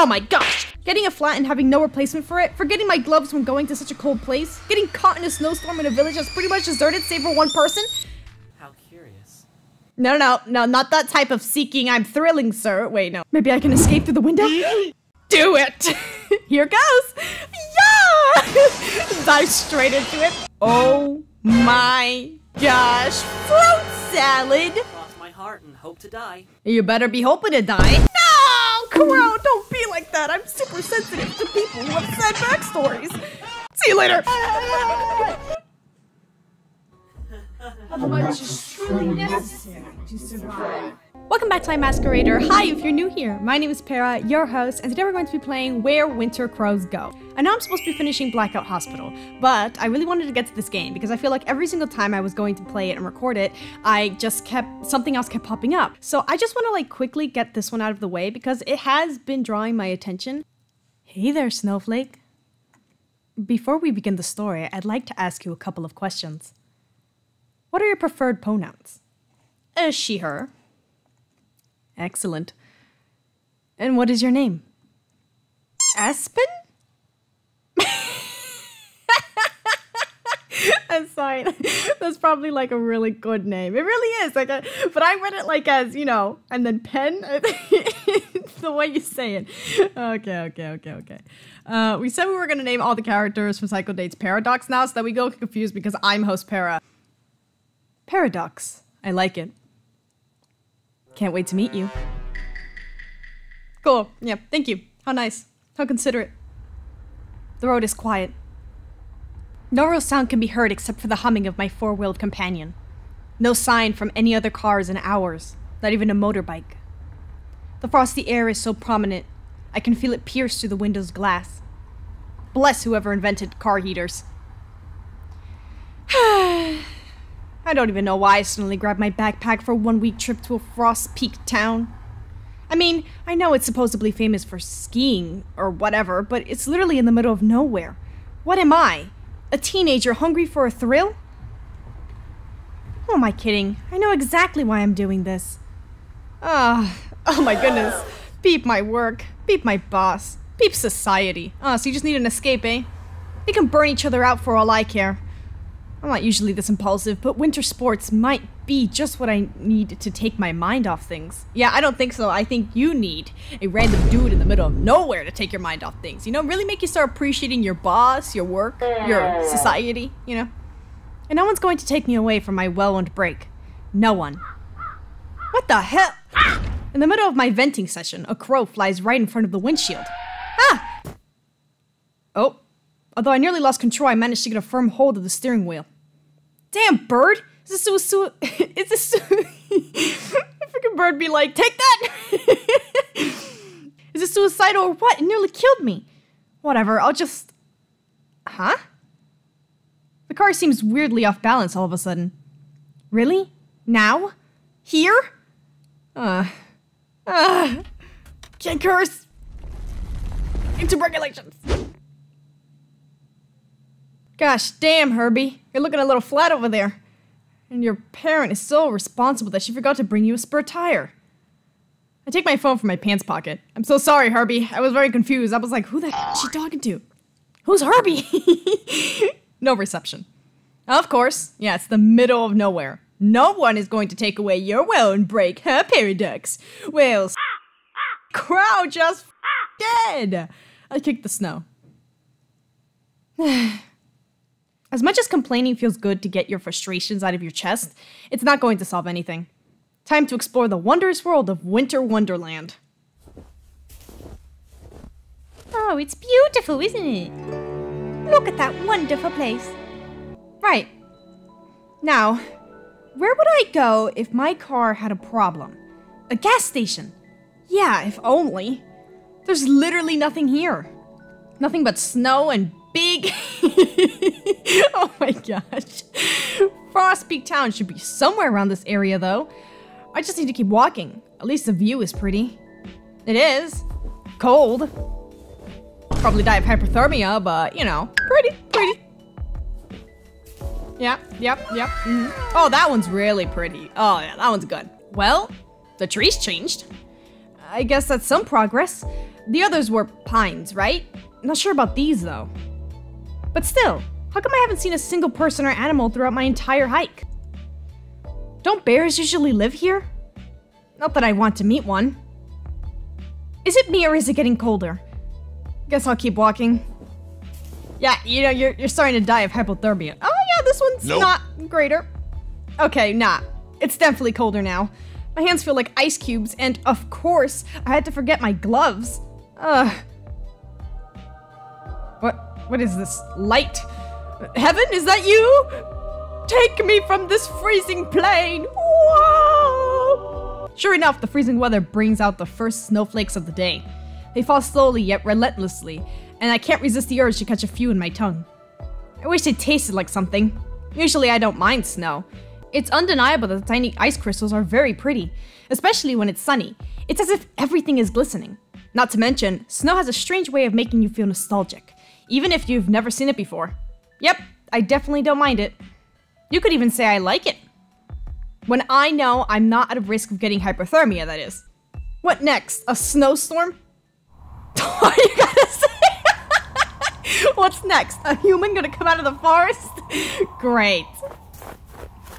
Oh my gosh! Getting a flat and having no replacement for it, forgetting my gloves when going to such a cold place, getting caught in a snowstorm in a village that's pretty much deserted save for one person. How curious. No, no, no, not that type of seeking. I'm thrilling, sir. Wait, no. Maybe I can escape through the window? Do it! Here goes! Yeah! Dive straight into it. Oh my gosh. Fruit salad! Cross my heart and hope to die. You better be hoping to die. No! Don't be like that. I'm super sensitive to people who have sad backstories. See you later. Much is truly necessary to survive. Welcome back to my Masquerader. Hi, if you're new here, my name is Para, your host, and today we're going to be playing Where Winter Crows Go. I know I'm supposed to be finishing Blackout Hospital, but I really wanted to get to this game because I feel like every single time I was going to play it and record it, I just kept, something else kept popping up. So I just want to like quickly get this one out of the way because it has been drawing my attention. Hey there, Snowflake. Before we begin the story, I'd like to ask you a couple of questions. What are your preferred pronouns? Uh, she, her. Excellent. And what is your name? Aspen? I'm sorry. That's probably like a really good name. It really is. Like, a, but I read it like as you know, and then pen. the way you say it. Okay, okay, okay, okay. Uh, we said we were gonna name all the characters from Psycho Date's Paradox now, so that we go confused because I'm host Para. Paradox. I like it. Can't wait to meet you. Cool. Yeah, thank you. How nice. How considerate. The road is quiet. No real sound can be heard except for the humming of my four wheeled companion. No sign from any other cars in hours, not even a motorbike. The frosty air is so prominent, I can feel it pierce through the window's glass. Bless whoever invented car heaters. I don't even know why I suddenly grabbed my backpack for a one week trip to a frost peaked town. I mean, I know it's supposedly famous for skiing or whatever, but it's literally in the middle of nowhere. What am I? A teenager hungry for a thrill? Who am I kidding? I know exactly why I'm doing this. Ah, oh my goodness. Beep my work. Beep my boss. Beep society. Ah, so you just need an escape, eh? They can burn each other out for all I care. I'm not usually this impulsive, but winter sports might be just what I need to take my mind off things. Yeah, I don't think so. I think you need a random dude in the middle of nowhere to take your mind off things. You know, really make you start appreciating your boss, your work, your society, you know? And no one's going to take me away from my well earned break. No one. What the hell? In the middle of my venting session, a crow flies right in front of the windshield. Ah! Oh, Although I nearly lost control, I managed to get a firm hold of the steering wheel. Damn, bird! Is this suicide? Is this. freaking bird be like, take that! Is this suicidal or what? It nearly killed me. Whatever, I'll just. Huh? The car seems weirdly off balance all of a sudden. Really? Now? Here? Uh. Uh. Can't curse! Into regulations! Gosh damn, Herbie. You're looking a little flat over there. And your parent is so responsible that she forgot to bring you a spare tire. I take my phone from my pants pocket. I'm so sorry, Herbie. I was very confused. I was like, who the heck is she talking to? Who's Herbie? no reception. Of course. Yeah, it's the middle of nowhere. No one is going to take away your well and break, huh, Paradox? Well, crow just dead. I kicked the snow. As much as complaining feels good to get your frustrations out of your chest, it's not going to solve anything. Time to explore the wondrous world of Winter Wonderland. Oh, it's beautiful, isn't it? Look at that wonderful place. Right. Now, where would I go if my car had a problem? A gas station. Yeah, if only. There's literally nothing here. Nothing but snow and big. oh my gosh. Frostpeak Town should be somewhere around this area though. I just need to keep walking. At least the view is pretty. It is. Cold. Probably die of hypothermia, but you know, pretty, pretty. Yep, yep, yep. Mm -hmm. Oh, that one's really pretty. Oh yeah, that one's good. Well, the trees changed. I guess that's some progress. The others were pines, right? Not sure about these, though. But still, how come I haven't seen a single person or animal throughout my entire hike? Don't bears usually live here? Not that I want to meet one. Is it me or is it getting colder? Guess I'll keep walking. Yeah, you know, you're, you're starting to die of hypothermia. Oh, yeah, this one's Nope. not greater. Okay, nah. It's definitely colder now. My hands feel like ice cubes, and of course, I had to forget my gloves. Ugh. What? Is this? Light? Heaven, is that you? Take me from this freezing plane! Whoa! Sure enough, the freezing weather brings out the first snowflakes of the day. They fall slowly yet relentlessly, and I can't resist the urge to catch a few in my tongue. I wish they tasted like something. Usually I don't mind snow. It's undeniable that the tiny ice crystals are very pretty, especially when it's sunny. It's as if everything is glistening. Not to mention, snow has a strange way of making you feel nostalgic, even if you've never seen it before. Yep, I definitely don't mind it. You could even say I like it. When I know I'm not at a risk of getting hypothermia, that is. What next? A snowstorm? What you gotta say? What's next? A human gonna come out of the forest? Great.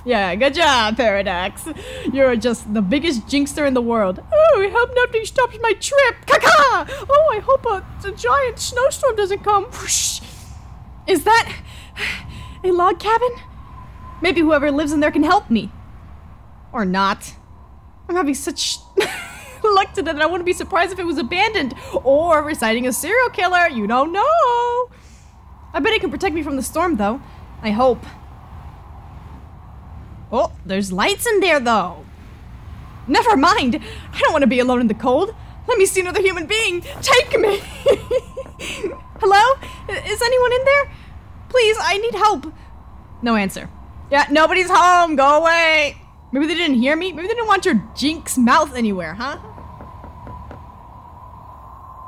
Yeah, good job, Paradox. You're just the biggest jinxer in the world. Oh, I hope nothing stops my trip. Kaka! Oh, I hope a, a giant snowstorm doesn't come. Whoosh. Is that a log cabin? Maybe whoever lives in there can help me. Or not. I'm having such luck today that I wouldn't be surprised if it was abandoned or reciting a serial killer. You don't know. I bet it can protect me from the storm, though. I hope. Oh, there's lights in there, though. Never mind. I don't want to be alone in the cold. Let me see another human being. Take me. Hello? Is anyone in there? Please, I need help. No answer. Yeah, nobody's home. Go away. Maybe they didn't hear me. Maybe they didn't want your jinx mouth anywhere, huh?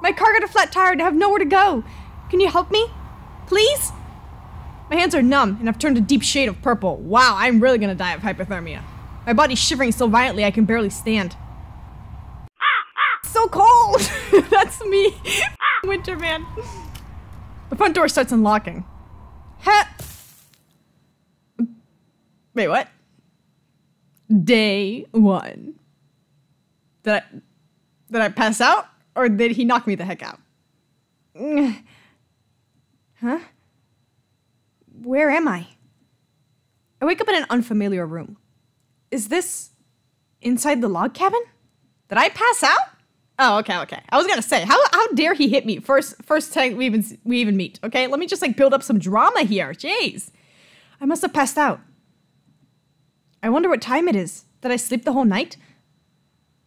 My car got a flat tire and I have nowhere to go. Can you help me? Please? My hands are numb and I've turned a deep shade of purple. Wow, I'm really gonna die of hypothermia. My body's shivering so violently I can barely stand. So cold! That's me, Winter Man. The front door starts unlocking. Ha! Wait, what? Day one. Did I did I pass out? Or did he knock me the heck out? Huh? Where am I? I wake up in an unfamiliar room. Is this inside the log cabin? Did I pass out? Oh, okay, okay. I was gonna say, how how dare he hit me first first time we even we even meet? Okay, let me just like build up some drama here. Jeez, I must have passed out. I wonder what time it is. Did I sleep the whole night?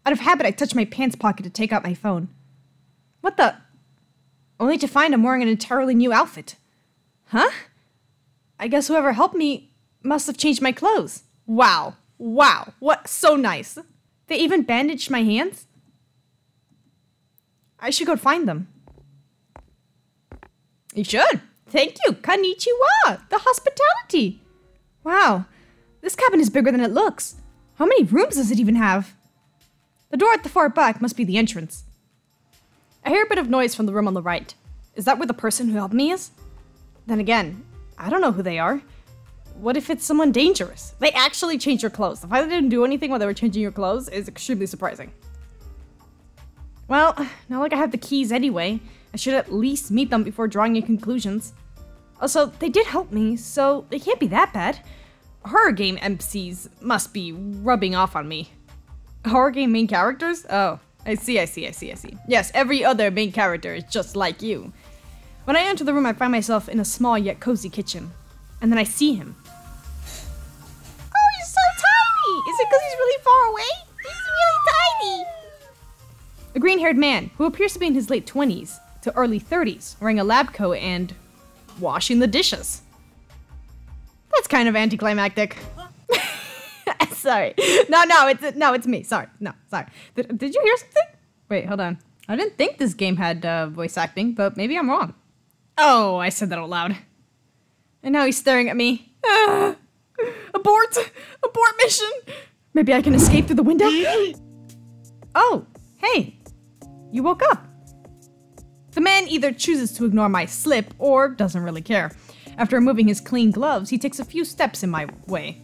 Out of habit, I touch my pants pocket to take out my phone. What the? Only to find I'm wearing an entirely new outfit. Huh? I guess whoever helped me must have changed my clothes. Wow. Wow. What? So nice. They even bandaged my hands? I should go find them. You should. Thank you. Konnichiwa. The hospitality. Wow. This cabin is bigger than it looks. How many rooms does it even have? The door at the far back must be the entrance. I hear a bit of noise from the room on the right. Is that where the person who helped me is? Then again, I don't know who they are. What if it's someone dangerous? They actually changed your clothes. The fact they didn't do anything while they were changing your clothes is extremely surprising. Well, now like I have the keys anyway, I should at least meet them before drawing any conclusions. Also, they did help me, so they can't be that bad. Horror game MCs must be rubbing off on me. Horror game main characters? Oh, I see, I see, I see, I see. Yes, every other main character is just like you. When I enter the room, I find myself in a small yet cozy kitchen. And then I see him. Oh, he's so tiny! Is it because he's really far away? He's really tiny! A green haired man who appears to be in his late 20s to early 30s, wearing a lab coat and washing the dishes. That's kind of anticlimactic. sorry. No, no, it's no, it's me. Sorry. No, sorry. Did, did you hear something? Wait, hold on. I didn't think this game had uh, voice acting, but maybe I'm wrong. Oh, I said that out loud. And now he's staring at me. Ah, abort! Abort mission! Maybe I can escape through the window? Oh, hey, you woke up. The man either chooses to ignore my slip or doesn't really care. After removing his clean gloves, he takes a few steps in my way.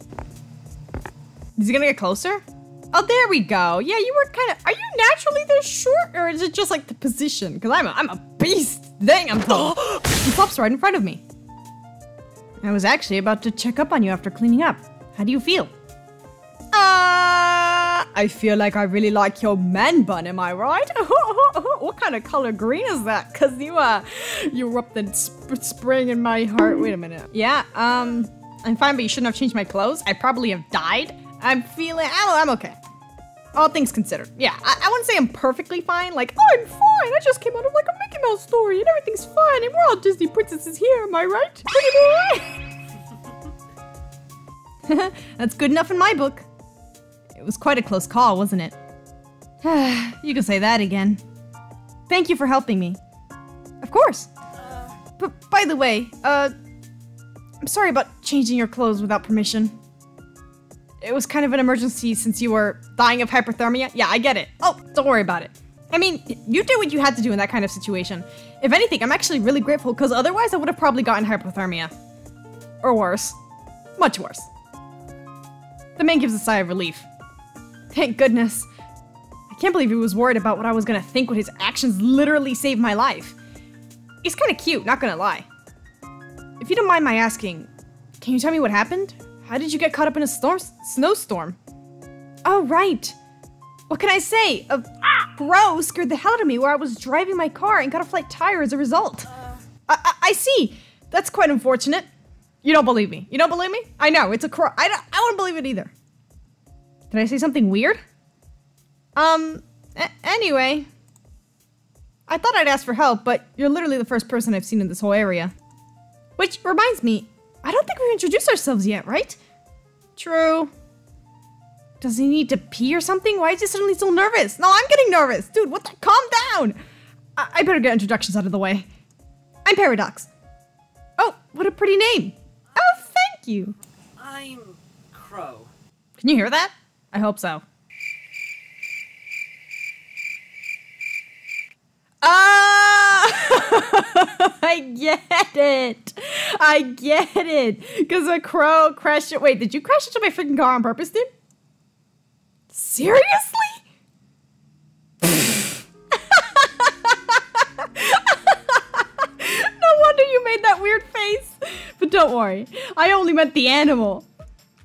Is he gonna get closer? Oh, there we go. Yeah, you were kind of. Are you naturally this short, or is it just like the position? Because I'm a, I'm a beast. Dang, I'm tall. he flops right in front of me. I was actually about to check up on you after cleaning up. How do you feel? Uh, I feel like I really like your man bun, am I right? what kind of color green is that? Cause you uh, you erupted sp- spring in my heart. Wait a minute. Yeah, um, I'm fine, but you shouldn't have changed my clothes. I probably have died. I'm feeling, I don't, I'm okay. All things considered. Yeah, I, I wouldn't say I'm perfectly fine. Like, oh, I'm fine. I just came out of like a Mickey Mouse story and everything's fine and we're all Disney princesses here. Am I right? Pretty boy. That's good enough in my book. It was quite a close call, wasn't it? you can say that again. Thank you for helping me. Of course. But by the way, uh, I'm sorry about changing your clothes without permission. It was kind of an emergency since you were dying of hypothermia. Yeah, I get it. Oh, don't worry about it. I mean, you did what you had to do in that kind of situation. If anything, I'm actually really grateful because otherwise I would have probably gotten hypothermia. Or worse. Much worse. The man gives a sigh of relief. Thank goodness. I can't believe he was worried about what I was gonna think when his actions literally saved my life. He's kinda cute, not gonna lie. If you don't mind my asking, can you tell me what happened? How did you get caught up in a storm, snowstorm? Oh, right. What can I say? A bro scared the hell out of me where I was driving my car and got a flat tire as a result. I, I, I see. That's quite unfortunate. You don't believe me. You don't believe me? I know, it's a crow. I don't, I don't believe it either. Did I say something weird? Um, anyway. I thought I'd ask for help, but you're literally the first person I've seen in this whole area. Which reminds me, I don't think we've introduced ourselves yet, right? True. Does he need to pee or something? Why is he suddenly so nervous? No, I'm getting nervous. Dude, what the? Calm down. I, I better get introductions out of the way. I'm Paradox. Oh, what a pretty name. Oh, thank you. I'm Crow. Can you hear that? I hope so. Ah! I get it. I get it. Because a crow crashed it. Wait, did you crash into my freaking car on purpose, dude? Seriously? no wonder you made that weird face. But don't worry, I only meant the animal.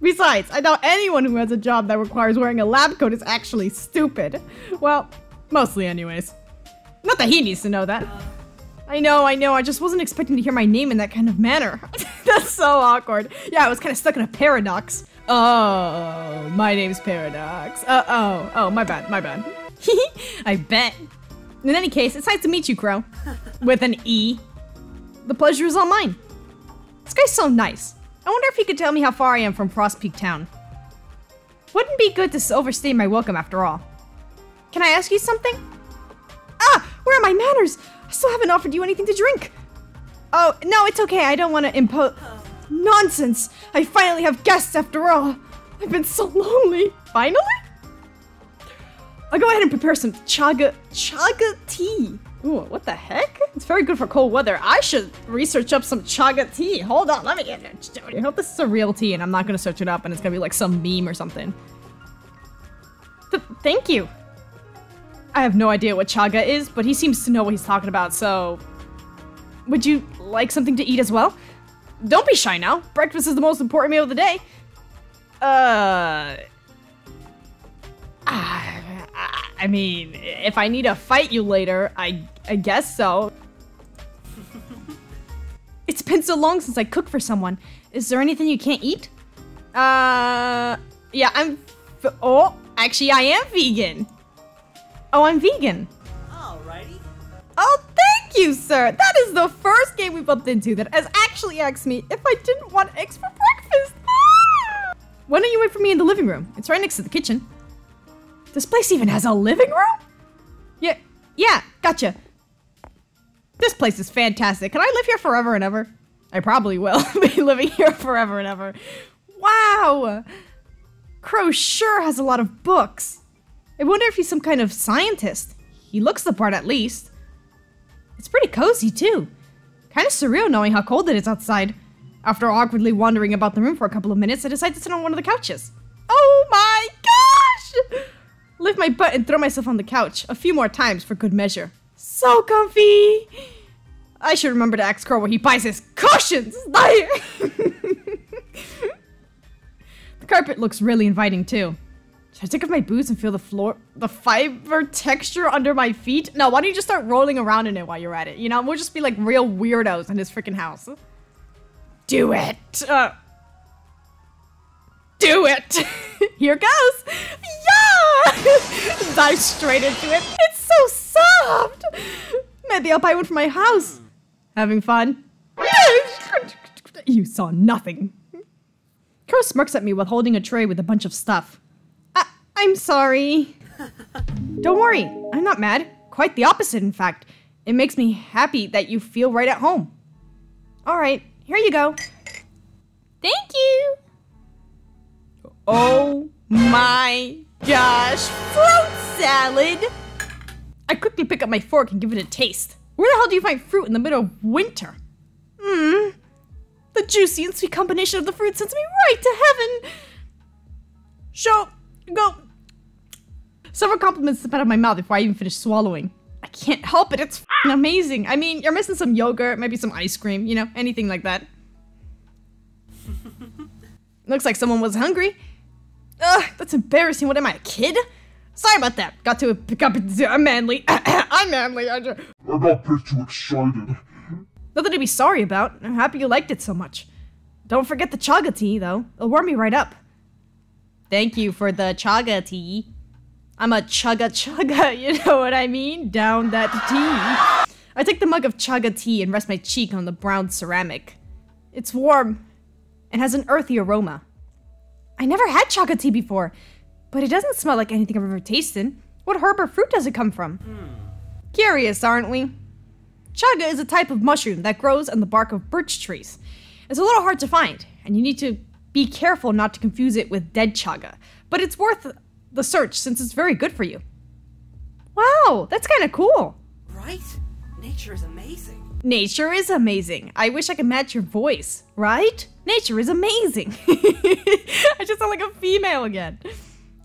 Besides, I doubt anyone who has a job that requires wearing a lab coat is actually stupid. Well, mostly anyways. Not that he needs to know that. I know, I know, I just wasn't expecting to hear my name in that kind of manner. That's so awkward. Yeah, I was kind of stuck in a paradox. Oh, my name's Paradox. Uh oh, oh, my bad, my bad. I bet. In any case, it's nice to meet you, Crow. With an E. The pleasure is all mine. This guy's so nice. I wonder if he could tell me how far I am from Frostpeak Town. Wouldn't be good to overstay my welcome after all. Can I ask you something? Ah! Where are my manners? I still haven't offered you anything to drink. Oh, no, it's okay. I don't want to impose. Nonsense! I finally have guests after all. I've been so lonely. Finally? I'll go ahead and prepare some chaga chaga tea. Ooh, what the heck? It's very good for cold weather. I should research up some chaga tea. Hold on, let me get it. I hope this is a real tea and I'm not gonna search it up and it's gonna be like some meme or something. Th thank you. I have no idea what chaga is, but he seems to know what he's talking about, so... Would you like something to eat as well? Don't be shy now. Breakfast is the most important meal of the day. Uh... I mean, if I need to fight you later, I, I guess so. it's been so long since I cooked for someone. Is there anything you can't eat? Uh, yeah, I'm. oh, actually, I am vegan. Oh, I'm vegan. Alrighty. Oh, thank you, sir. That is the first game we bumped into that has actually asked me if I didn't want eggs for breakfast. Ah! Why don't you wait for me in the living room? It's right next to the kitchen. This place even has a living room? Yeah, yeah, gotcha. This place is fantastic. Can I live here forever and ever? I probably will be living here forever and ever. Wow! Crow sure has a lot of books. I wonder if he's some kind of scientist. He looks the part at least. It's pretty cozy, too. Kind of surreal knowing how cold it is outside. After awkwardly wandering about the room for a couple of minutes, I decide to sit on one of the couches. Oh my gosh! Lift my butt and throw myself on the couch a few more times for good measure. So comfy! I should remember to ask Crow where he buys his cushions! the carpet looks really inviting too. Should I take off my boots and feel the floor, the fiber texture under my feet? No, why don't you just start rolling around in it while you're at it? You know, we'll just be like real weirdos in this freaking house. Do it! Uh, do it! Here goes! Yeah! Dive straight into it. It's so soft! Maybe I'll buy one for my house. Having fun? you saw nothing. Crow smirks at me while holding a tray with a bunch of stuff. I'm sorry. Don't worry, I'm not mad. Quite the opposite, in fact. It makes me happy that you feel right at home. Alright, here you go. Thank you. Oh my gosh, fruit salad! I quickly pick up my fork and give it a taste. Where the hell do you find fruit in the middle of winter? Mmm. The juicy and sweet combination of the fruit sends me right to heaven. Show, go. Several compliments slip out of my mouth before I even finish swallowing. I can't help it, it's f***ing amazing. I mean, you're missing some yogurt, maybe some ice cream, you know, anything like that. Looks like someone was hungry. Ugh, that's embarrassing. What am I, a kid? Sorry about that. Got to pick up. I'm manly. I'm manly. I just... I got too excited. Nothing to be sorry about. I'm happy you liked it so much. Don't forget the chaga tea, though. It'll warm me right up. Thank you for the chaga tea. I'm a chugga chugga, you know what I mean? Down that tea. I take the mug of chaga tea and rest my cheek on the brown ceramic. It's warm and has an earthy aroma. I never had chaga tea before, but it doesn't smell like anything I've ever tasted. What herb or fruit does it come from? Hmm. Curious, aren't we? Chaga is a type of mushroom that grows on the bark of birch trees. It's a little hard to find, and you need to be careful not to confuse it with dead chaga, but it's worth the search since it's very good for you. Wow, that's kind of cool. Right? Nature is amazing. Nature is amazing. I wish I could match your voice, right? Nature is amazing. I just sound like a female again.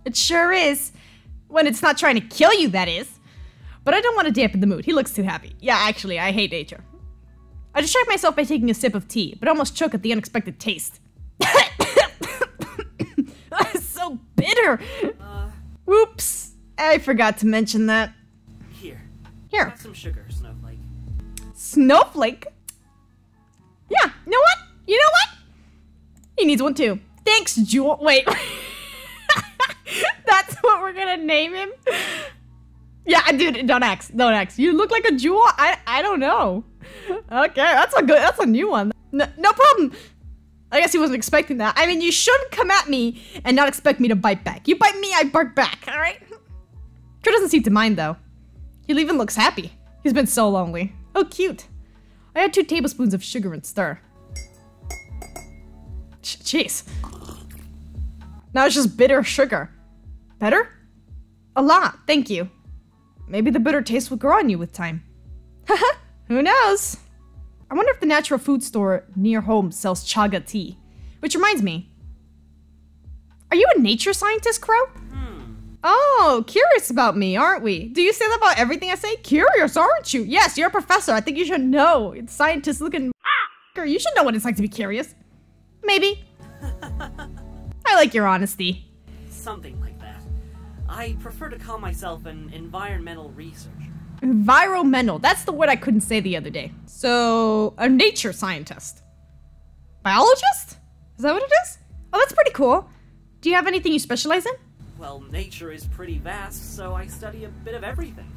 It sure is. When it's not trying to kill you, that is. But I don't want to dampen the mood. He looks too happy. Yeah, actually, I hate nature. I distract myself by taking a sip of tea, but almost choke at the unexpected taste. so bitter. Whoops. I forgot to mention that. here. Here, Have some sugar, Snowflake. Snowflake. Yeah, you know what? You know what? He needs one too. Thanks, Jewel. Wait. That's what we're gonna name him? Yeah, dude, don't ask. Don't ask. You look like a jewel? I I don't know. Okay, that's a good that's a new one. No, no problem. I guess he wasn't expecting that. I mean, you shouldn't come at me and not expect me to bite back. You bite me, I bark back, alright? Drew doesn't seem to mind though. He even looks happy. He's been so lonely. Oh, cute. I add two tablespoons of sugar and stir. Jeez. Now it's just bitter sugar. Better? A lot, thank you. Maybe the bitter taste will grow on you with time. Haha, who knows? I wonder if the natural food store near home sells chaga tea. Which reminds me. Are you a nature scientist, Crow? Hmm. Oh, curious about me, aren't we? Do you say that about everything I say? Curious, aren't you? Yes, you're a professor. I think you should know. It's scientist looking. You should know what it's like to be curious. Maybe. I like your honesty. Something like that. I prefer to call myself an environmental researcher. Environmental. That's the word I couldn't say the other day. So, a nature scientist. Biologist? Is that what it is? Oh, that's pretty cool. Do you have anything you specialize in? Well, nature is pretty vast, so I study a bit of everything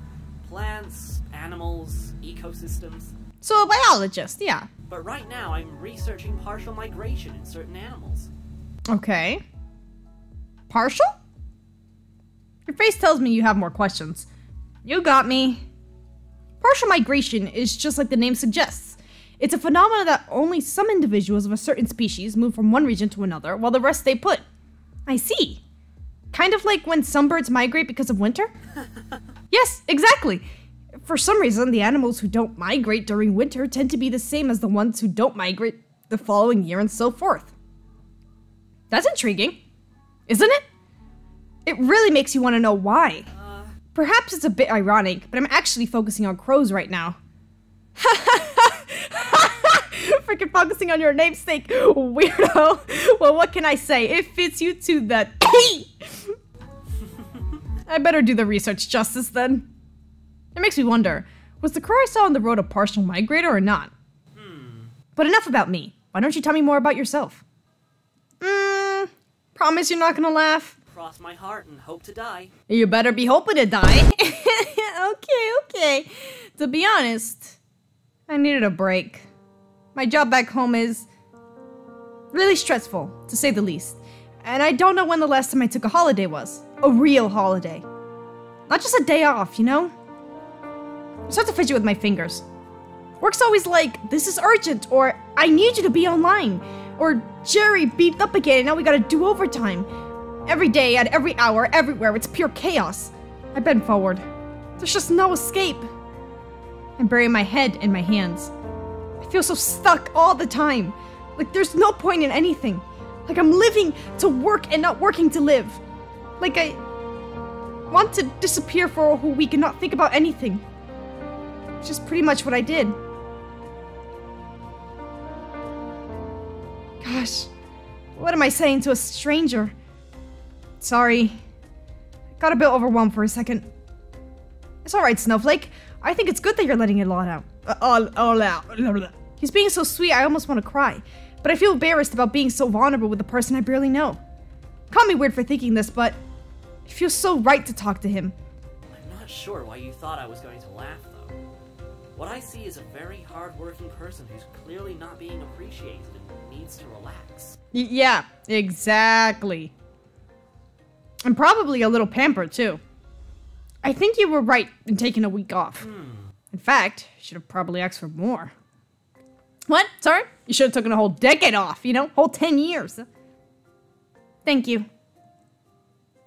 plants, animals, ecosystems. So, a biologist, yeah. But right now, I'm researching partial migration in certain animals. Okay. Partial? Your face tells me you have more questions. You got me. Partial migration is just like the name suggests. It's a phenomenon that only some individuals of a certain species move from one region to another, while the rest stay put. I see. Kind of like when some birds migrate because of winter? Yes, exactly. For some reason, the animals who don't migrate during winter tend to be the same as the ones who don't migrate the following year and so forth. That's intriguing, isn't it? It really makes you want to know why. Perhaps it's a bit ironic, but I'm actually focusing on crows right now. Freaking focusing on your namesake, weirdo. Well, what can I say? It fits you to the T. I better do the research justice then. It makes me wonder was the crow I saw on the road a partial migrator or not? Hmm. But enough about me. Why don't you tell me more about yourself? Mmm, promise you're not gonna laugh? Cross my heart and hope to die. You better be hoping to die. okay, okay. To be honest, I needed a break. My job back home is really stressful, to say the least. And I don't know when the last time I took a holiday was. A real holiday. Not just a day off, you know? I start to fidget with my fingers. Work's always like, this is urgent, or I need you to be online, or Jerry beeped up again and now we gotta do overtime. Every day, at every hour, everywhere, it's pure chaos. I bend forward. There's just no escape. I bury my head in my hands. I feel so stuck all the time. Like there's no point in anything. Like I'm living to work and not working to live. Like I want to disappear for a whole week and not think about anything. Which is pretty much what I did. Gosh, what am I saying to a stranger? Sorry. Got a bit overwhelmed for a second. It's alright, Snowflake. I think it's good that you're letting it all out. Uh, all, all out. He's being so sweet, I almost want to cry. But I feel embarrassed about being so vulnerable with a person I barely know. Call me weird for thinking this, but it feels so right to talk to him. I'm not sure why you thought I was going to laugh, though. What I see is a very hard-working person who's clearly not being appreciated and needs to relax. Y- yeah, exactly. And probably a little pampered, too. I think you were right in taking a week off. In fact, you should have probably asked for more. What? Sorry? You should have taken a whole decade off, you know? Whole 10 years. Thank you.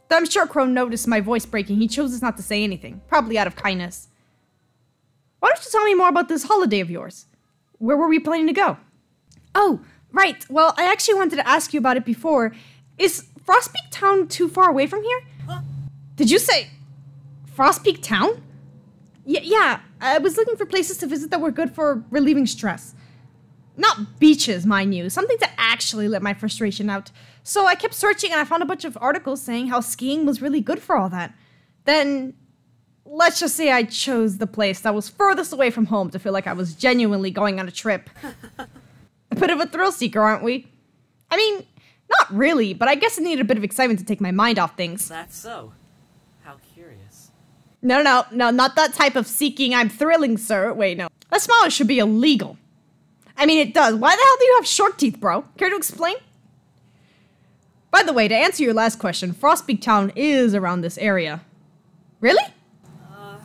I'm sure Crow noticed my voice breaking, he chooses not to say anything, probably out of kindness. Why don't you tell me more about this holiday of yours? Where were we planning to go? Oh, right. Well, I actually wanted to ask you about it before. Is Frostpeak Town too far away from here? Did you say Frostpeak Town? Yeah, yeah. I was looking for places to visit that were good for relieving stress. Not beaches, mind you, something to actually let my frustration out. So I kept searching and I found a bunch of articles saying how skiing was really good for all that. Then, let's just say I chose the place that was furthest away from home to feel like I was genuinely going on a trip. a bit of a thrill seeker, aren't we? I mean, not really, but I guess I needed a bit of excitement to take my mind off things. That's so. How curious. No, no, no, not that type of seeking. I'm thrilling, sir. Wait, no. That smile should be illegal. I mean, it does. Why the hell do you have shark teeth, bro? Care to explain? By the way, to answer your last question, Frostpeak Town is around this area. Really? Uh...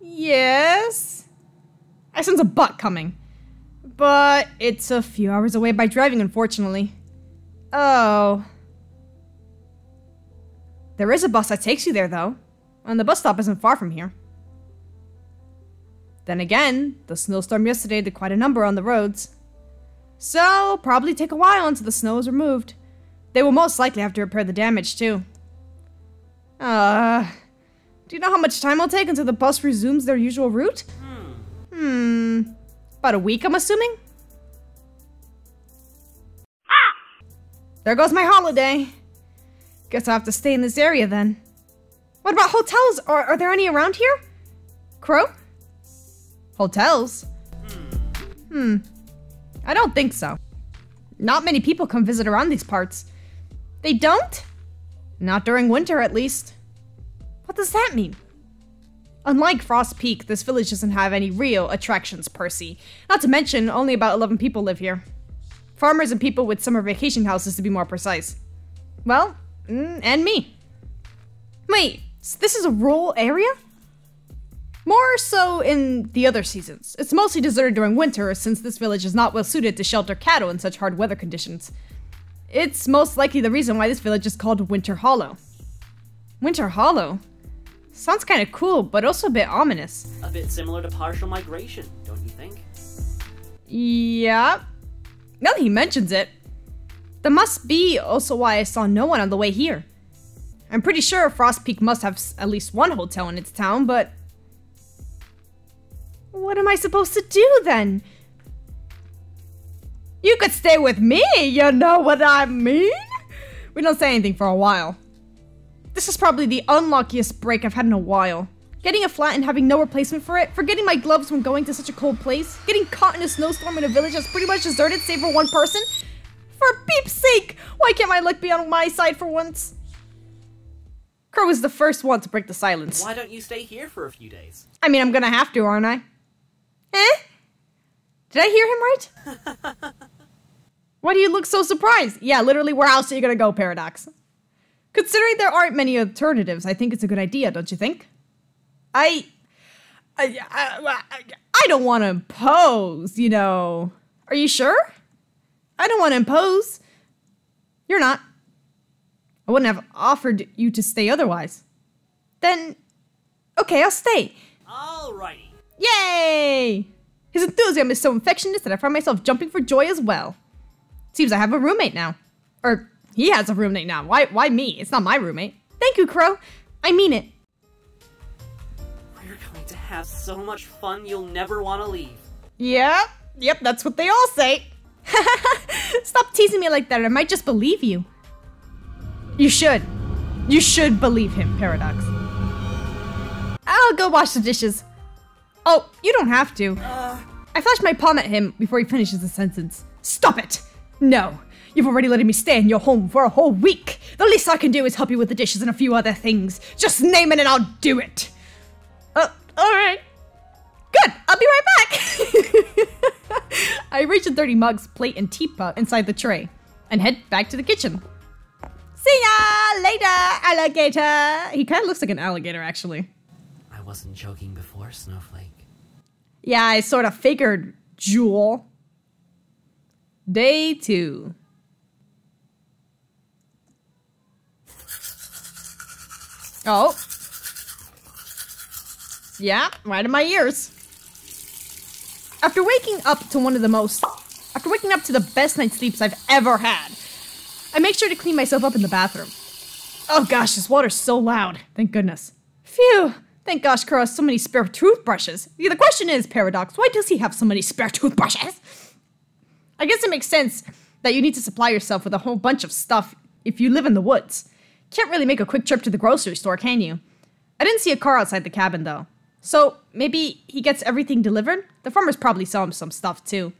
Yes. I sense a butt coming. But it's a few hours away by driving, unfortunately. Oh. There is a bus that takes you there, though. And the bus stop isn't far from here. Then again, the snowstorm yesterday did quite a number on the roads. So, probably take a while until the snow is removed. They will most likely have to repair the damage, too. Uh. Do you know how much time it'll take until the bus resumes their usual route? Hmm. About a week, I'm assuming? There goes my holiday. Guess I'll have to stay in this area then. What about hotels? Are, are there any around here? Crow? Hotels? Hmm. I don't think so. Not many people come visit around these parts. They don't? Not during winter, at least. What does that mean? Unlike Frostpeak, this village doesn't have any real attractions, Percy. Not to mention, only about 11 people live here. Farmers and people with summer vacation houses, to be more precise. Well, mm, and me. Wait, this is a rural area? More so in the other seasons. It's mostly deserted during winter, since this village is not well suited to shelter cattle in such hard weather conditions. It's most likely the reason why this village is called Winter Hollow. Winter Hollow? Sounds kind of cool, but also a bit ominous. A bit similar to partial migration, don't you think? Yeah. Now that he mentions it, that must be also why I saw no one on the way here. I'm pretty sure Frostpeak must have at least one hotel in its town, but. What am I supposed to do then? You could stay with me, you know what I mean? We don't say anything for a while. This is probably the unluckiest break I've had in a while. Getting a flat and having no replacement for it, forgetting my gloves when going to such a cold place, getting caught in a snowstorm in a village that's pretty much deserted save for one person. For beep's sake, why can't my luck be on my side for once? Crow was the first one to break the silence. Why don't you stay here for a few days? I mean, I'm gonna have to, aren't I? Eh? Did I hear him right? Why do you look so surprised? Yeah, literally, where else are you gonna go, Paradox? Considering there aren't many alternatives, I think it's a good idea, don't you think? I. I, I, I don't want to impose, you know. Are you sure? I don't want to impose. You're not. I wouldn't have offered you to stay otherwise. Then, okay, I'll stay. Alrighty. Yay! His enthusiasm is so infectious that I find myself jumping for joy as well. Seems I have a roommate now. Or he has a roommate now. Why why me? It's not my roommate. Thank you, Crow. I mean it. We're going to have so much fun you'll never want to leave. Yep. Yep, that's what they all say. Stop teasing me like that, I might just believe you. You should. You should believe him, Paradox. I'll go wash the dishes. Oh, you don't have to. Uh. I flashed my palm at him before he finishes the sentence. Stop it! No. You've already let me stay in your home for a whole week. The least I can do is help you with the dishes and a few other things. Just name it and I'll do it. Uh, alright. Good, I'll be right back. I reach the dirty mugs, plate, and teapot inside the tray and head back to the kitchen. See ya later, alligator. He kind of looks like an alligator, actually. I wasn't joking before, Snowflake. Yeah, I sort of figured, Jewel. Day two. Oh. Yeah, right in my ears. After waking up to one of the most. After waking up to the best night's sleeps I've ever had, I make sure to clean myself up in the bathroom. Oh gosh, this water's so loud. Thank goodness. Phew. Thank gosh Crow has so many spare toothbrushes. The question is, Paradox, why does he have so many spare toothbrushes? I guess it makes sense that you need to supply yourself with a whole bunch of stuff if you live in the woods. Can't really make a quick trip to the grocery store, can you? I didn't see a car outside the cabin though. So maybe he gets everything delivered? The farmers probably sell him some stuff too.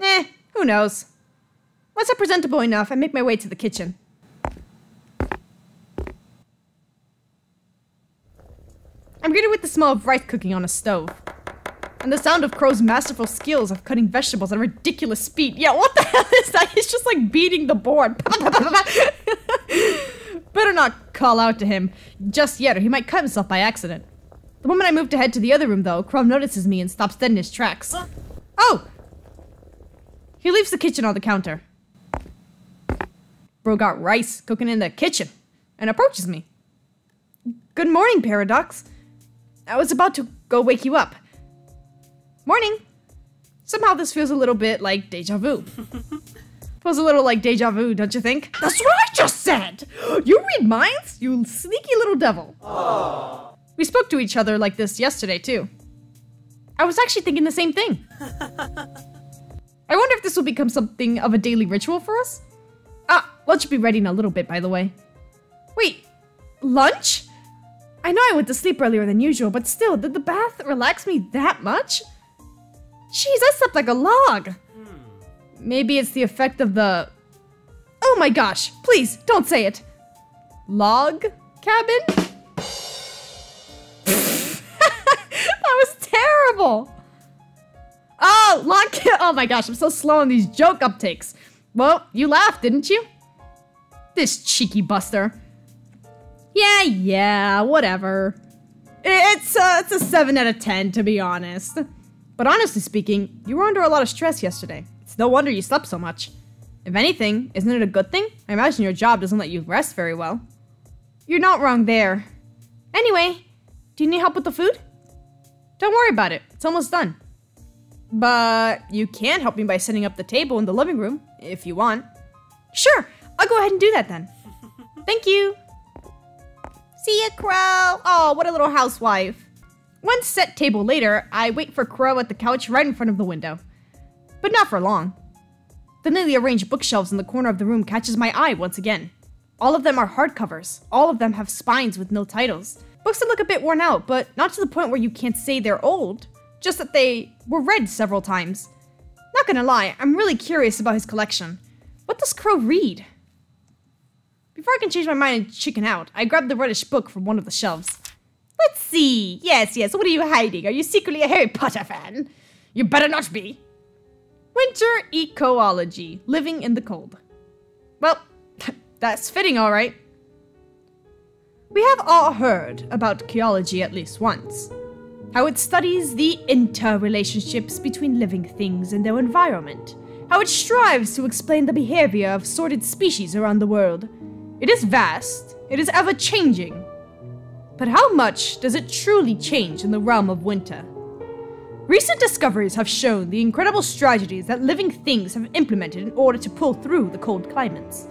Eh, who knows? Once I'm presentable enough, I make my way to the kitchen. I'm greeted with the smell of rice cooking on a stove. And the sound of Crow's masterful skills of cutting vegetables at a ridiculous speed. Yeah, what the hell is that? He's just like beating the board. Better not call out to him just yet, or he might cut himself by accident. The moment I move to head to the other room, though, Crow notices me and stops dead in his tracks. Oh! He leaves the kitchen on the counter. Bro got rice cooking in the kitchen and approaches me. Good morning, Paradox. I was about to go wake you up. Morning. Somehow this feels a little bit like deja vu. feels a little like deja vu, don't you think? That's what I just said! You read minds, you sneaky little devil. We spoke to each other like this yesterday, too. I was actually thinking the same thing. I wonder if this will become something of a daily ritual for us? Ah, lunch will be ready in a little bit, by the way. Wait, lunch? I know I went to sleep earlier than usual, but still, did the bath relax me that much? Jeez, I slept like a log. Maybe it's the effect of the. Oh my gosh, please, don't say it. Log cabin? Oh, log ca- Oh my gosh, I'm so slow on these joke uptakes. Well, you laughed, didn't you? This cheeky buster. Yeah, yeah, whatever. It's a, it's a 7 out of 10, to be honest. But honestly speaking, you were under a lot of stress yesterday. It's no wonder you slept so much. If anything, isn't it a good thing? I imagine your job doesn't let you rest very well. You're not wrong there. Anyway, do you need help with the food? Don't worry about it, it's almost done. But you can help me by setting up the table in the living room, if you want. Sure, I'll go ahead and do that then. Thank you. See ya, Crow. Oh, what a little housewife. One set table later, I wait for Crow at the couch right in front of the window. But not for long. The neatly arranged bookshelves in the corner of the room catches my eye once again. All of them are hardcovers. All of them have spines with no titles. Books that look a bit worn out, but not to the point where you can't say they're old. Just that they were read several times. Not gonna lie, I'm really curious about his collection. What does Crow read? Before I can change my mind and chicken out, I grab the reddish book from one of the shelves. Let's see. Yes, yes, what are you hiding? Are you secretly a Harry Potter fan? You better not be. Winter Ecology Living in the Cold. Well, that's fitting, all right. We have all heard about ecology at least once. How it studies the interrelationships between living things and their environment. How it strives to explain the behavior of sorted species around the world. It is vast, it is ever changing. But how much does it truly change in the realm of winter? Recent discoveries have shown the incredible strategies that living things have implemented in order to pull through the cold climates.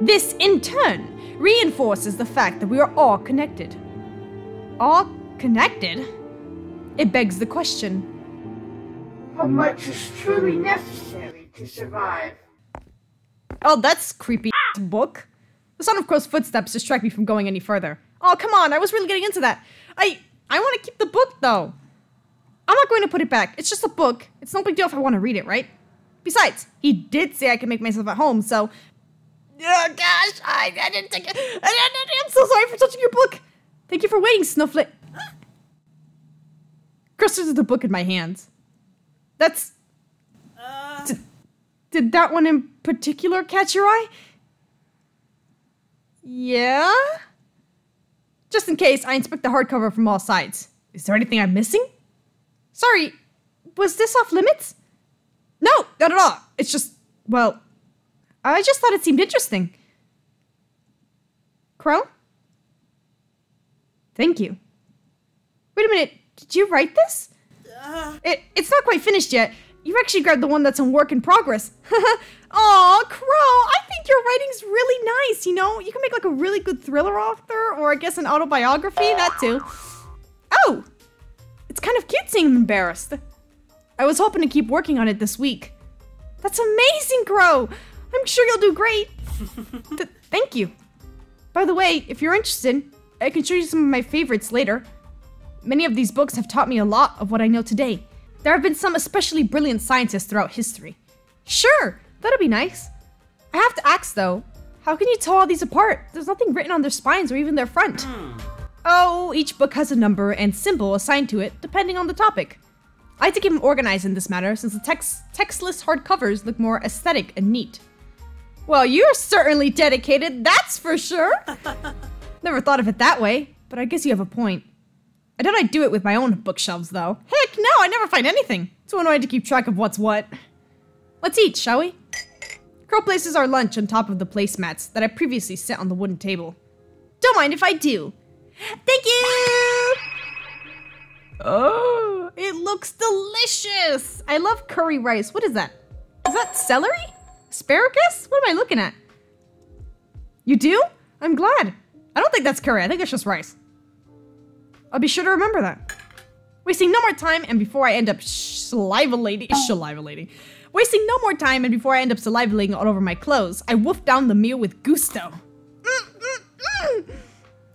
This, in turn, reinforces the fact that we are all connected. All connected? It begs the question How much is truly necessary to survive? Oh, that's creepy book. The sound of Crow's footsteps distract me from going any further. Oh, come on, I was really getting into that. I I want to keep the book though. I'm not going to put it back. It's just a book. It's no big deal if I want to read it, right? Besides, he did say I can make myself at home, so. Oh gosh, I, I didn't take it. I, I, I'm so sorry for touching your book. Thank you for waiting, Snowflake. Crystals the book in my hands. That's. Uh. Did, did that one in particular catch your eye? Yeah? Just in case, I inspect the hardcover from all sides. Is there anything I'm missing? Sorry, was this off limits? No, not at all. It's just, well, I just thought it seemed interesting. Crow? Thank you. Wait a minute, did you write this? Uh. It, it's not quite finished yet. You've actually grabbed the one that's in work in progress. Aw, Crow, I think your writing's really nice, you know? You can make like a really good thriller author, or I guess an autobiography, that too. Oh! It's kind of cute seeing him embarrassed. I was hoping to keep working on it this week. That's amazing, Crow! I'm sure you'll do great. Th- thank you. By the way, if you're interested, I can show you some of my favorites later. Many of these books have taught me a lot of what I know today. There have been some especially brilliant scientists throughout history. Sure, that'll be nice. I have to ask though, how can you tell all these apart? There's nothing written on their spines or even their front. Hmm. Oh, each book has a number and symbol assigned to it, depending on the topic. I like to keep them organized in this matter since the text textless hardcovers look more aesthetic and neat. Well, you're certainly dedicated, that's for sure. Never thought of it that way, but I guess you have a point. I don't I'd do it with my own bookshelves, though. Heck no, I never find anything. Too annoying to keep track of what's what. Let's eat, shall we? Crow places our lunch on top of the placemats that I previously set on the wooden table. Don't mind if I do. Thank you! Oh, it looks delicious! I love curry rice. What is that? Is that celery? Asparagus? What am I looking at? You do? I'm glad. I don't think that's curry. I think that's just rice. I'll be sure to remember that. Wasting no more time, and before I end up salivating, salivating, wasting no more time, and before I end up salivating all over my clothes, I wolf down the meal with gusto. Mm, mm, mm.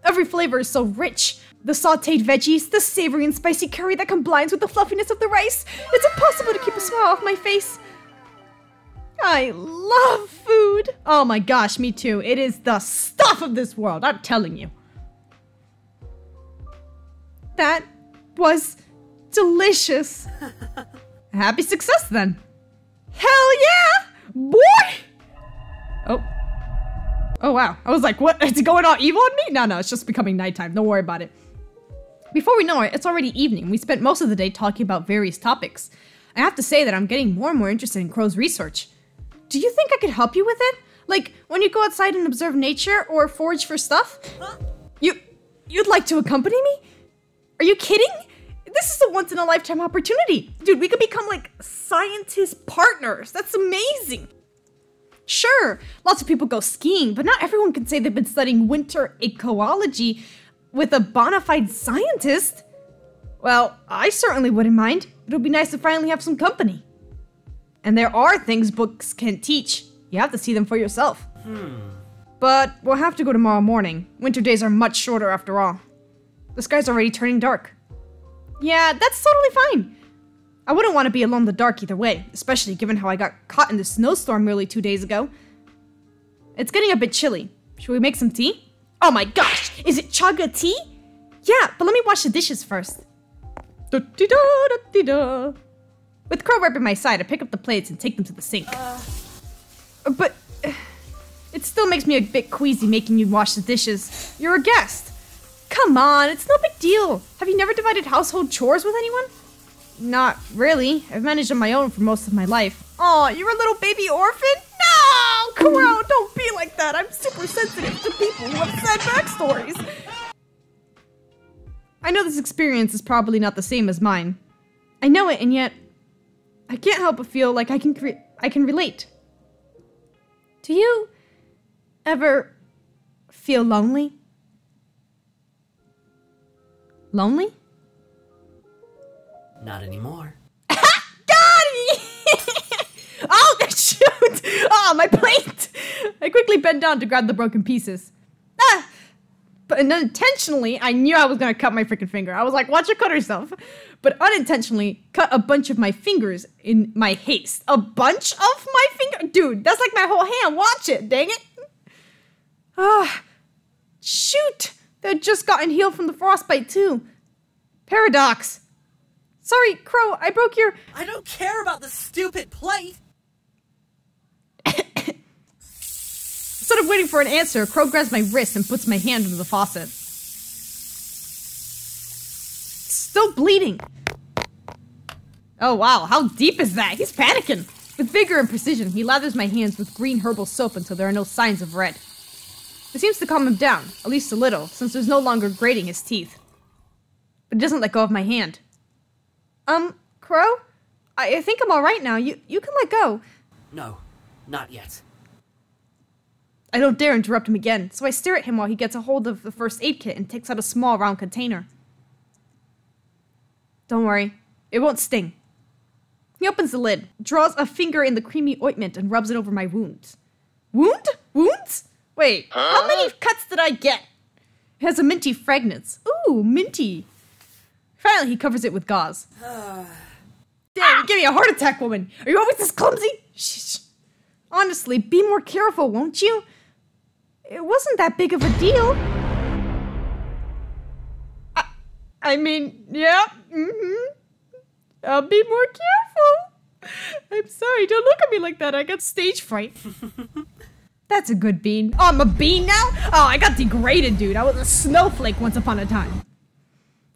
Every flavor is so rich. The sauteed veggies, the savory and spicy curry that combines with the fluffiness of the rice. It's impossible to keep a smile off my face. I love food. Oh my gosh, me too. It is the stuff of this world, I'm telling you. That was delicious. Happy success then. Hell yeah, boy! Oh. Oh wow. I was like, what? It's going all evil on me? No, no, it's just becoming nighttime. Don't worry about it. Before we know it, it's already evening. We spent most of the day talking about various topics. I have to say that I'm getting more and more interested in Crow's research. Do you think I could help you with it? Like when you go outside and observe nature or forage for stuff? You You'd like to accompany me? Are you kidding? This is a once in a lifetime opportunity. Dude, we could become like scientist partners. That's amazing. Sure, lots of people go skiing, but not everyone can say they've been studying winter ecology with a bona fide scientist. Well, I certainly wouldn't mind. It'll be nice to finally have some company. And there are things books can't teach. You have to see them for yourself. Hmm. But we'll have to go tomorrow morning. Winter days are much shorter after all. The sky's already turning dark. Yeah, that's totally fine. I wouldn't want to be alone in the dark either way, especially given how I got caught in the snowstorm nearly two days ago. It's getting a bit chilly. Should we make some tea? Oh my gosh, is it chaga tea? Yeah, but let me wash the dishes first. Da-dee-da, da-dee-da. With Crow right by my side, I pick up the plates and take them to the sink. But uh, it still makes me a bit queasy making you wash the dishes. You're a guest. Come on, it's no big deal. Have you never divided household chores with anyone? Not really. I've managed on my own for most of my life. Aw, you're a little baby orphan? No! Crow, don't be like that. I'm super sensitive to people who have sad backstories. I know this experience is probably not the same as mine. I know it, and yet I can't help but feel like I can cre- I can relate. Do you ever feel lonely? Lonely? Not anymore. Oh, shoot! Oh, my plate! I quickly bent down to grab the broken pieces. Ah! Unintentionally, I knew I was gonna cut my freaking finger. I was like, watch her cut herself. But unintentionally, cut a bunch of my fingers in my haste. A bunch of my finger? Dude, that's like my whole hand. Watch it, dang it. Ah, shoot! They'd just gotten healed from the frostbite, too. Paradox. Sorry, Crow, I broke your. I don't care about the stupid plate! Instead of waiting for an answer, Crow grabs my wrist and puts my hand under the faucet. It's still bleeding. Oh wow, how deep is that? He's panicking. With vigor and precision, he lathers my hands with green herbal soap until there are no signs of red. It seems to calm him down, at least a little, since there's no longer grating his teeth. But he doesn't let go of my hand. Um, Crow? I, I think I'm alright now. You you can let go. No, not yet. I don't dare interrupt him again, so I stare at him while he gets a hold of the first aid kit and takes out a small round container. Don't worry, it won't sting. He opens the lid, draws a finger in the creamy ointment, and rubs it over my wounds. Wound? Wounds? Wait, how many cuts did I get? It has a minty fragrance. Ooh, minty. Finally, he covers it with gauze. Damn, you give me a heart attack, woman. Are you always this clumsy? Shh. Honestly, be more careful, won't you? It wasn't that big of a deal. I, I mean, yeah, mm-hmm. I'll be more careful. I'm sorry, don't look at me like that. I got stage fright. That's a good bean. Oh, I'm a bean now? Oh, I got degraded, dude. I was a snowflake once upon a time.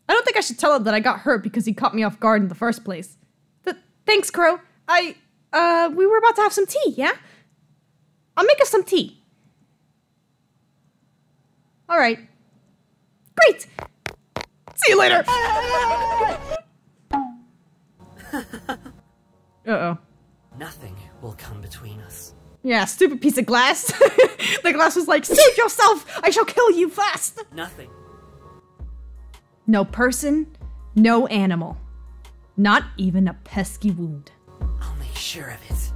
I don't think I should tell him that I got hurt because he caught me off guard in the first place. Th- thanks, Crow. I, uh, we were about to have some tea, yeah? I'll make us some tea. All right. Great. See you later. Uh-oh. Nothing will come between us. Yeah, stupid piece of glass. the glass was like, save yourself! I shall kill you fast! Nothing. No person, no animal. Not even a pesky wound. I'll make sure of it.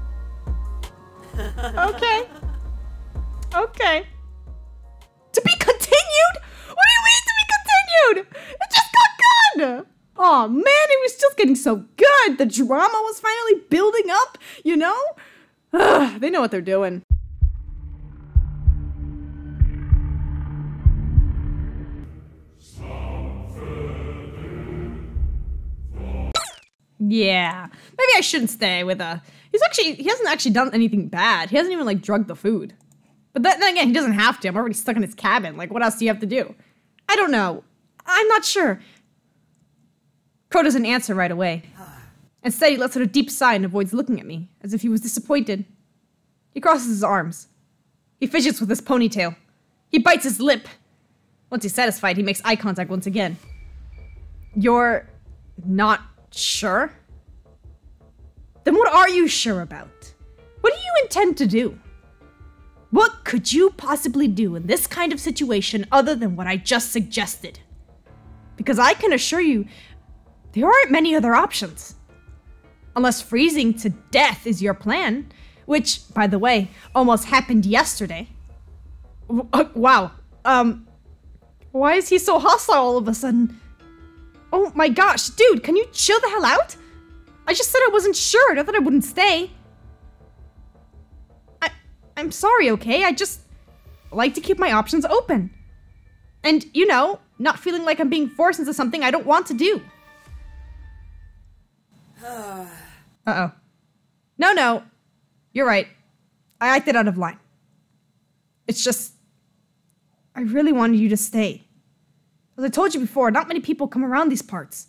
Okay. Okay. To be continued? What do you mean to be continued? It just got good! Oh man, it was just getting so good. The drama was finally building up, you know? Ugh, they know what they're doing. Yeah, maybe I shouldn't stay with a. He's actually he hasn't actually done anything bad. He hasn't even like drugged the food. But then, again, he doesn't have to. I'm already stuck in his cabin. Like, what else do you have to do? I don't know. I'm not sure. Crow doesn't answer right away. Instead, he lets out a deep sigh and avoids looking at me, as if he was disappointed. He crosses his arms. He fidgets with his ponytail. He bites his lip. Once he's satisfied, he makes eye contact once again. You're not sure? Then what are you sure about? What do you intend to do? What could you possibly do in this kind of situation other than what I just suggested? Because I can assure you, there aren't many other options. Unless freezing to death is your plan, which, by the way, almost happened yesterday. Uh, wow. Um, why is he so hostile all of a sudden? Oh my gosh, dude, can you chill the hell out? I just said I wasn't sure, not that I wouldn't stay. I'm sorry, okay? I just like to keep my options open. And, you know, not feeling like I'm being forced into something I don't want to do. uh oh. No, no. You're right. I acted out of line. It's just. I really wanted you to stay. As I told you before, not many people come around these parts.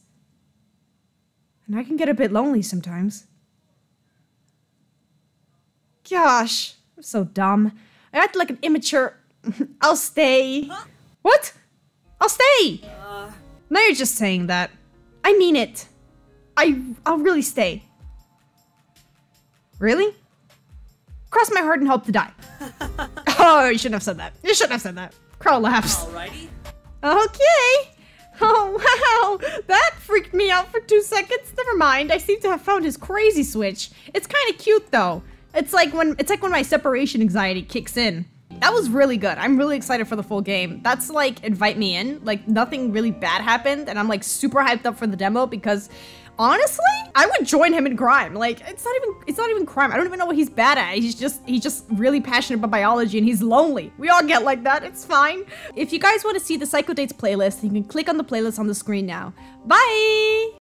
And I can get a bit lonely sometimes. Gosh, I'm so dumb. I act like an immature. I'll stay. What? I'll stay! Uh. Now you're just saying that. I mean it. I I'll really stay. Really? Cross my heart and hope to die. oh, you shouldn't have said that. You shouldn't have said that. Crow laughs. Alrighty. Okay. Oh wow, that freaked me out for two seconds. Never mind. I seem to have found his crazy switch. It's kind of cute though. It's like when it's like when my separation anxiety kicks in. That was really good. I'm really excited for the full game. That's like invite me in. Like nothing really bad happened, and I'm like super hyped up for the demo because honestly, I would join him in crime. Like it's not even it's not even crime. I don't even know what he's bad at. He's just he's just really passionate about biology and he's lonely. We all get like that. It's fine. If you guys want to see the Psycho Dates playlist, you can click on the playlist on the screen now. Bye.